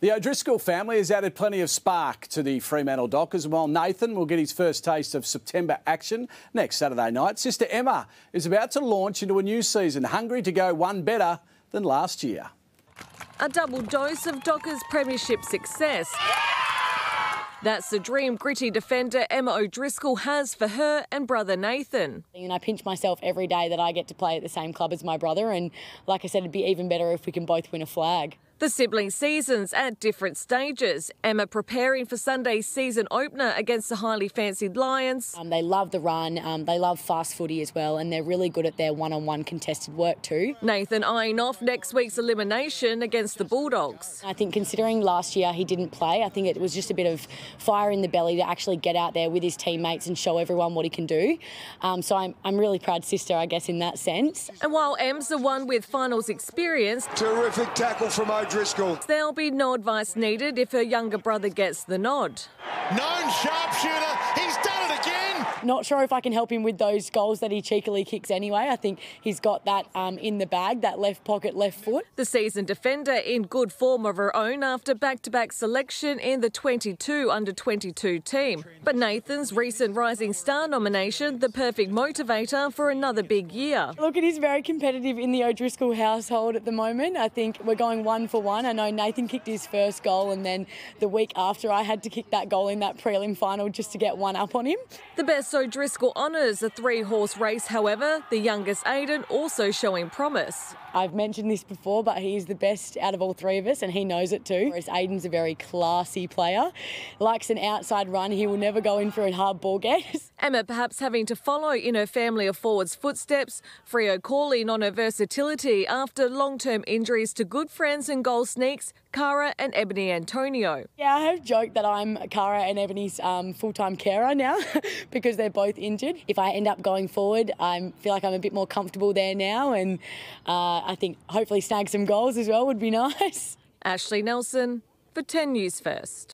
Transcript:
The O'Driscoll family has added plenty of spark to the Fremantle Dockers, while Nathan will get his first taste of September action next Saturday night. Sister Emma is about to launch into a new season, hungry to go one better than last year. A double dose of Dockers Premiership success. That's the dream gritty defender Emma O'Driscoll has for her and brother Nathan. And I pinch myself every day that I get to play at the same club as my brother. And like I said, it'd be even better if we can both win a flag. The sibling seasons at different stages. Emma preparing for Sunday's season opener against the highly fancied Lions. Um, they love the run, um, they love fast footy as well, and they're really good at their one on one contested work too. Nathan eyeing off next week's elimination against the Bulldogs. I think considering last year he didn't play, I think it was just a bit of fire in the belly to actually get out there with his teammates and show everyone what he can do. Um, so I'm, I'm really proud sister, I guess, in that sense. And while Em's the one with finals experience, terrific tackle from There'll be no advice needed if her younger brother gets the nod. Known sharpshooter, he's done it again. Not sure if I can help him with those goals that he cheekily kicks anyway. I think he's got that um, in the bag, that left pocket, left foot. The seasoned defender in good form of her own after back to back selection in the 22 under 22 team. But Nathan's recent Rising Star nomination, the perfect motivator for another big year. Look, it is very competitive in the O'Driscoll household at the moment. I think we're going one for one. I know Nathan kicked his first goal, and then the week after, I had to kick that goal in that prelim final just to get one up on him. The best O'Driscoll honours a three horse race, however, the youngest Aiden also showing promise. I've mentioned this before, but he is the best out of all three of us, and he knows it too. Whereas Aiden's a very classy player, likes an outside run. He will never go in for a hard ball gaze. Emma perhaps having to follow in her family of forwards' footsteps. Freo calling on her versatility after long-term injuries to good friends and goal sneaks Kara and Ebony Antonio. Yeah, I have joked that I'm Kara and Ebony's um, full-time carer now because they're both injured. If I end up going forward, I feel like I'm a bit more comfortable there now, and uh, I think hopefully snag some goals as well would be nice. Ashley Nelson for 10 News First.